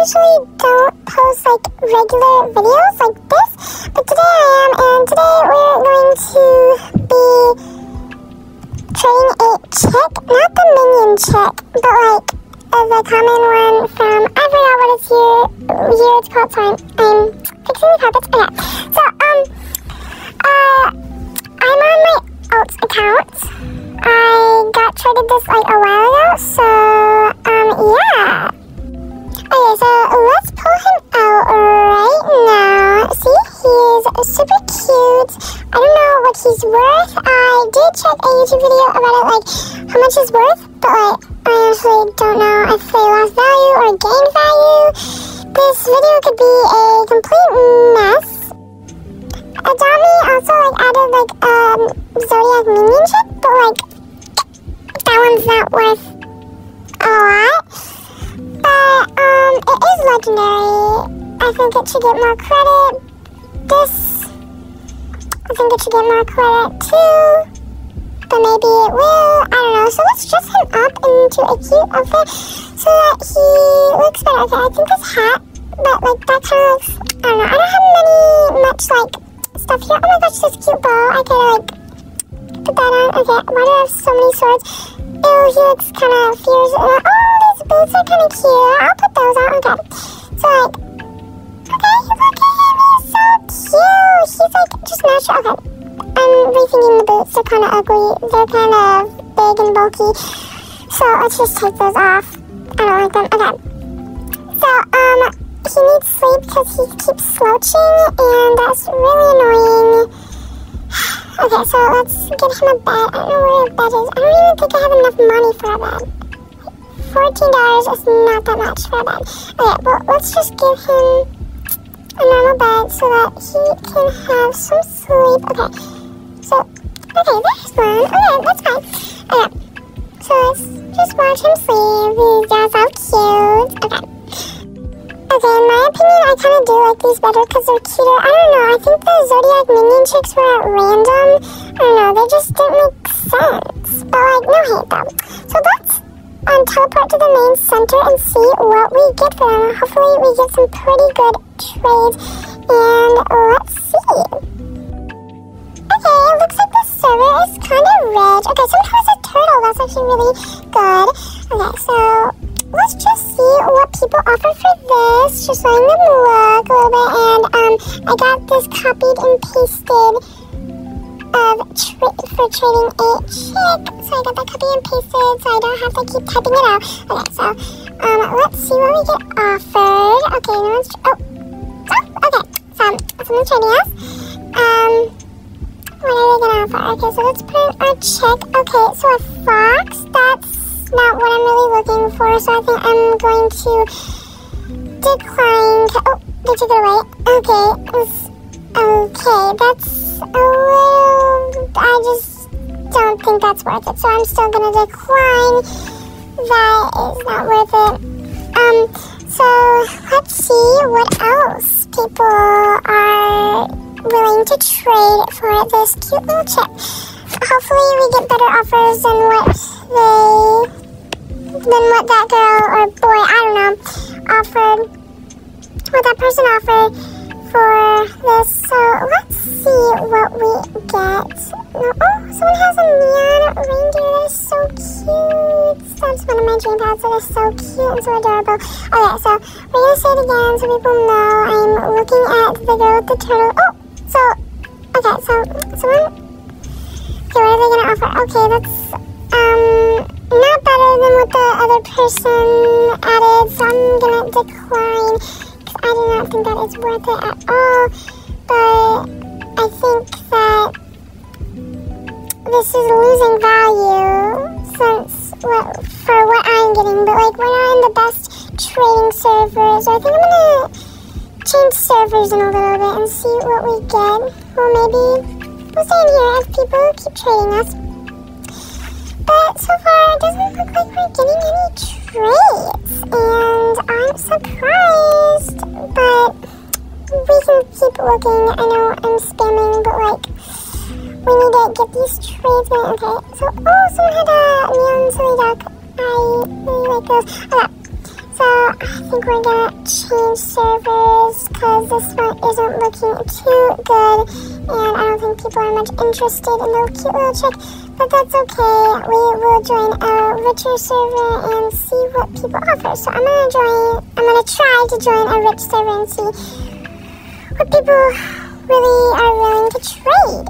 usually don't post like regular videos like this, but today I am, and today we're going to be trading a chick, not the minion chick, but like the common one from I forgot what it's here. Here it's called. Sorry, I'm fixing the carpets. Okay, so um, uh, I'm on my alt account. I got traded this like a while ago, so um, yeah. Okay, so let's pull him out right now. See, he's super cute. I don't know what he's worth. I did check a YouTube video about it, like how much he's worth, but like I honestly don't know if they lost value or gained value. This video could be a complete mess. Adopt Me also like added like um Zodiac minion chick, but like that one's not worth it is legendary. I think it should get more credit. This I think it should get more credit too. But maybe it will. I don't know. So let's dress him up into a cute outfit so that he looks better. Okay, I think this hat, but like that kind of. I don't know. I don't have many much like stuff here. Oh my gosh, this cute bow. I could like put that on. Okay, why do I have so many swords? Ew, he looks kind of fierce. Uh, oh, these boots are kind of cute. I'll put those on. Okay, so like, okay, look at him. He's so cute. He's like just natural. Okay. I'm rethinking the boots. They're kind of ugly. They're kind of big and bulky. So let's just take those off. I don't like them. Okay. So, um, he needs sleep because he keeps slouching, and that's really annoying. Okay, so let's get him a bed. I don't know where a bed is. I don't even think I have enough money for a bed. Fourteen dollars is not that much for a bed. Okay, well, let's just give him a normal bed so that he can have some sleep. Okay, so, okay, there's one. Okay, that's fine. Okay, so let's just watch him sleep. He's just so cute. Okay. Okay, in my opinion, I kind of do like these better because they're cuter. I don't know. I think the Zodiac minion chicks were at random. I don't know. They just didn't make sense. But like, no hate them. So let's um, teleport to the main center and see what we get for them. Hopefully, we get some pretty good trades. And let's see. Okay, it looks like the server is kind of rich. Okay, sometimes a turtle. That's actually really good. Okay, so let's just see what people offer for this. Just letting them look a little bit. And um, I got this copied and pasted of tra- for trading a chick. So I got that copy and pasted, so I don't have to keep typing it out. Okay, so um, let's see what we get offered. Okay, no one's. Tra- oh, oh, okay. So someone's trading us. Um. What are they gonna offer? Okay, so let's put in our check. Okay, so a fox, that's not what I'm really looking for, so I think I'm going to decline. Oh, they took it away. Okay, okay, that's little. I just don't think that's worth it, so I'm still gonna decline. That is not worth it. Um, so let's see what else people are willing to trade for this cute little chip. Hopefully, we get better offers than what they than what that girl or boy I don't know offered. What that person offered for this. So let's see what we get. Oh, someone has a neon reindeer. That is so cute. That's one of my dream pets. That is so cute and so adorable. Okay, so we're gonna say it again so people know I'm looking at the girl with the turtle. Oh. So, okay, so someone. Okay, what are they gonna offer? Okay, that's um not better than what the other person added, so I'm gonna decline because I do not think that is worth it at all. But I think that this is losing value since what for what I'm getting. But like, we're not in the best trading servers. So I think I'm gonna change servers in a little bit and see what we get. Or maybe we'll stay in here if people keep trading us. But so far, it doesn't look like we're getting any trades. And I'm surprised. But we can keep looking. I know I'm spamming, but like, we need to get these trades going. Okay, so, oh, someone had a neon silly duck. I really like those. Okay. So I think we're gonna change servers because this one isn't looking too good, and I don't think people are much interested in the cute little chick. But that's okay. We will join a richer server and see what people offer. So I'm gonna join. I'm gonna try to join a rich server and see what people really are willing to trade.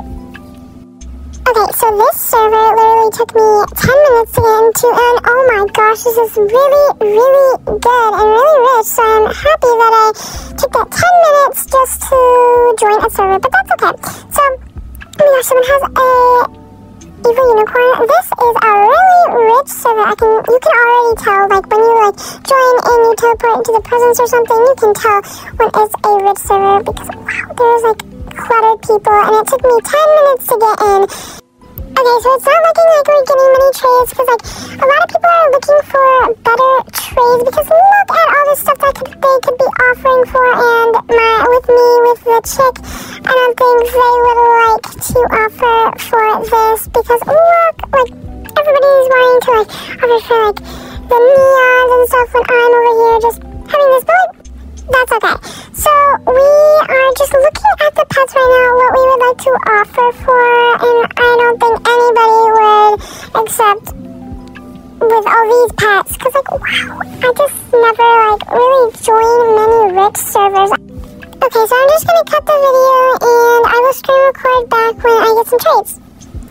Okay, so this server literally took me 10 minutes to get into, and oh my gosh, this is really, really good and really rich, so I'm happy that I took that 10 minutes just to join a server, but that's okay. So, oh my gosh, someone has a evil unicorn. This is a really rich server. I can, you can already tell, like, when you, like, join and you teleport into the presence or something, you can tell when it's a rich server, because, wow, there's, like, cluttered people, and it took me 10 minutes to get in. Okay, so it's not looking like we're getting many trades because like a lot of people are looking for better trades because look at all the stuff that could, they could be offering for and my with me with the chick I don't think they would like to offer for this because look like everybody's wanting to like offer for like the neons and stuff when I'm over here just having this but that's okay. So we are just looking at the pets right now, what we would like to offer for, and I don't think anybody would accept with all these pets, because like, wow, I just never like really joined many rich servers. Okay, so I'm just gonna cut the video and I will screen record back when I get some trades.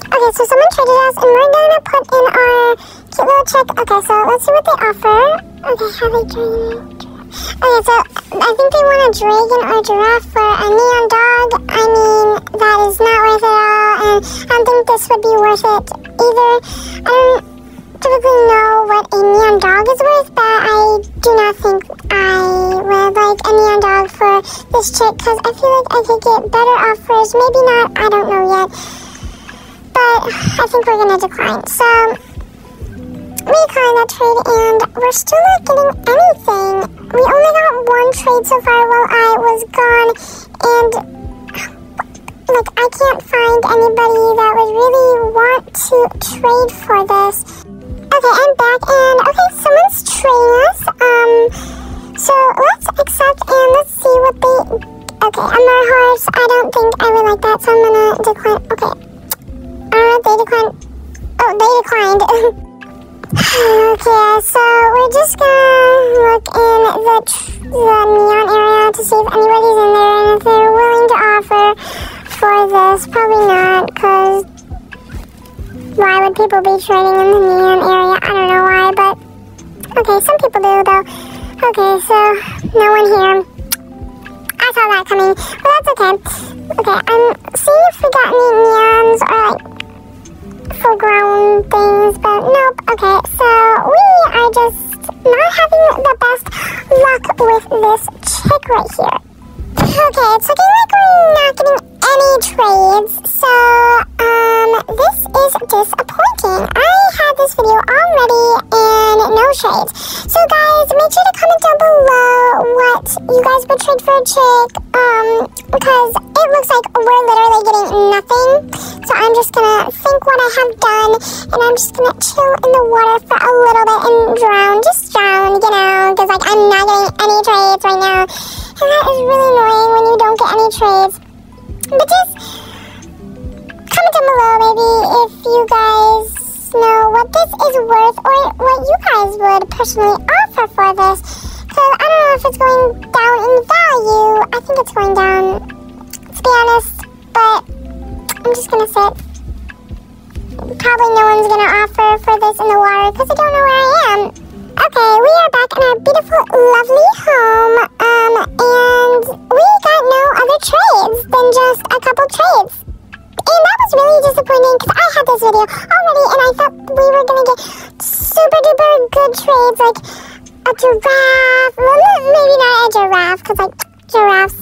Okay, so someone traded us and we're gonna put in our cute little check. Okay, so let's see what they offer. Okay, how they join Okay, so I think they want a dragon or a giraffe for a neon dog. I mean, that is not worth it at all, and I don't think this would be worth it either. I don't typically know what a neon dog is worth, but this because I feel like I could get better offers. Maybe not, I don't know yet. But I think we're gonna decline. So, we declined that trade, and we're still not getting anything we only got one trade so far while I was gone, and like I can't find anybody that would really want to trade for this. Okay, I'm back, and okay, someone's trading us. Um, so let's accept and let's see what they. Okay, I'm a horse. I don't think I would like that, so I'm gonna decline. Okay, uh, they declined. Oh, they declined. Okay, so we're just gonna look in the, the neon area to see if anybody's in there and if they're willing to offer for this. Probably not, because why would people be trading in the neon area? I don't know why, but okay, some people do though. Okay, so no one here. I saw that coming, but that's okay. Okay, I'm seeing if we got any neons or like full grown things, but nope. Okay, so we are just not having the best luck with this chick right here. Okay, it's looking like we're not getting any trades, so um, this is disappointing. I had this video already and no trades. So guys, make sure to comment down below what you guys would trade for a chick, um, because it looks like we're literally getting nothing. So I'm just gonna think what I have done, and I'm just gonna chill in the water for a little bit and drown, just drown, you know, because like I'm not getting any trades right now. And that is really annoying when you don't get any trades. But just comment down below maybe if you guys know what this is worth or what you guys would personally offer for this. So I don't know if it's going down in value. I think it's going down, to be honest. But I'm just gonna sit. Probably no one's gonna offer for this in the water because I don't know where I am. Like a giraffe. Well, maybe not a giraffe because like giraffes,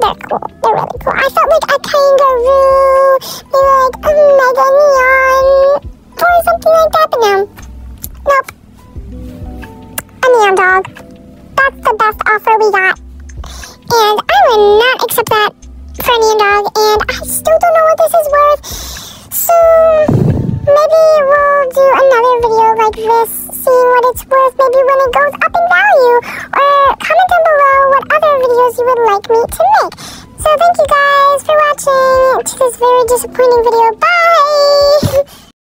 they're cool. They're really cool. I felt like a kangaroo, maybe like a mega neon or something like that, but no. Nope. A neon dog. That's the best offer we got. And I would not accept that for a neon dog, and I still don't know what this is worth. So maybe we'll do another video like this seeing what it's worth maybe when it goes up in value. Or comment down below what other videos you would like me to make. So thank you guys for watching to this very disappointing video. Bye!